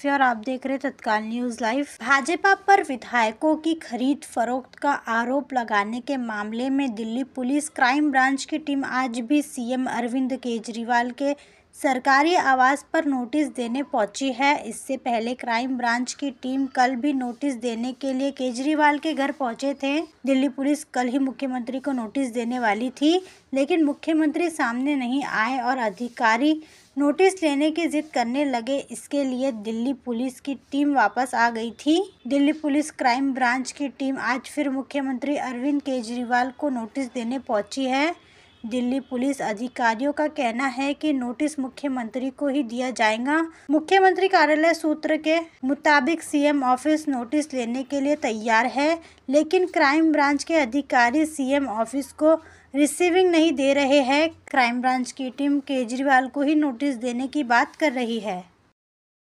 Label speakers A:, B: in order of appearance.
A: और आप देख रहे तत्काल न्यूज़ लाइव। भाजपा पर विधायकों की खरीद फरोख्त का आरोप लगाने के मामले में दिल्ली पुलिस क्राइम ब्रांच की टीम आज भी सीएम अरविंद केजरीवाल के सरकारी आवास पर नोटिस देने पहुँची है। इससे पहले क्राइम ब्रांच की टीम कल भी नोटिस देने के लिए केजरीवाल के घर पहुँचे थे। दिल्ली पुलिस कल ही मुख्यमंत्री को नोटिस देने वाली थी, लेकिन मुख्यमंत्री सामने नहीं आए और अधिकारी नोटिस लेने की जिद करने लगे। इसके लिए दिल्ली पुलिस की टीम वापस आ गई थी। दिल्ली पुलिस क्राइम ब्रांच की टीम आज फिर मुख्यमंत्री अरविंद केजरीवाल को नोटिस देने पहुँची है। दिल्ली पुलिस अधिकारियों का कहना है कि नोटिस मुख्यमंत्री को ही दिया जाएगा। मुख्यमंत्री कार्यालय सूत्र के मुताबिक सीएम ऑफ़िस नोटिस लेने के लिए तैयार है, लेकिन क्राइम ब्रांच के अधिकारी सीएम ऑफ़िस को रिसीविंग नहीं दे रहे हैं। क्राइम ब्रांच की टीम केजरीवाल को ही नोटिस देने की बात कर रही है।